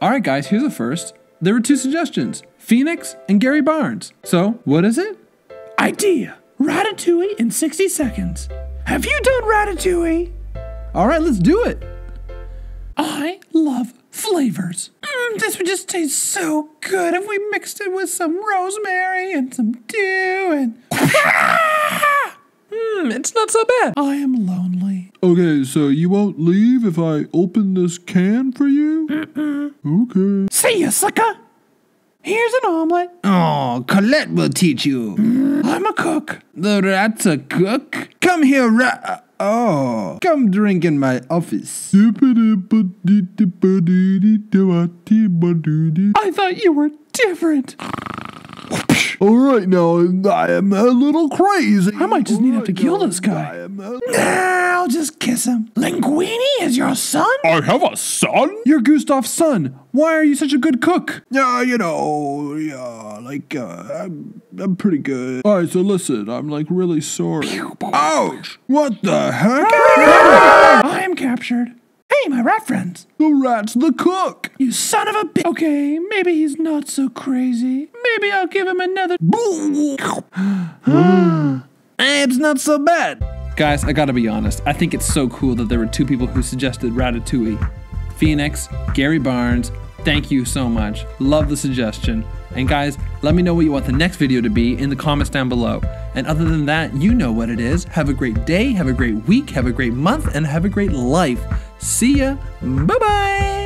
All right, guys, here's the first. There were two suggestions Phoenix and Gary Barnes. So, what is it? Idea Ratatouille in 60 seconds. Have you done Ratatouille? All right, let's do it. I love flavors. Mm, this would just taste so good if we mixed it with some rosemary and some dew and. Hmm, it's not so bad. I am lonely. Okay, so you won't leave if I open this can for you? Okay. See ya, sucker. Here's an omelet. Oh, Colette will teach you. Mm. I'm a cook. The rat's a cook? Come here, rat. Oh, come drink in my office. I thought you were different. All right, now I am a little crazy. I might just need to have to kill now, this guy. I am a- Nah, I'll just kiss him. Linguini is your son? I have a son? You're Gusteau's son. Why are you such a good cook? Yeah, you know, yeah, like, uh, I'm, I'm pretty good. All right, so listen, I'm like really sorry. Ouch! What the heck? I am captured. Hey, my rat friends. the rat's the cook. You son of a bitch. Okay, maybe he's not so crazy. Maybe I'll give him another. Hmm. Eh, it's not so bad. Guys, I gotta be honest. I think it's so cool that there were two people who suggested Ratatouille Phoenix, Gary Barnes. Thank you so much. Love the suggestion. And guys, let me know what you want the next video to be in the comments down below. And other than that, you know what it is. Have a great day, have a great week, have a great month, and have a great life. See ya. Bye bye.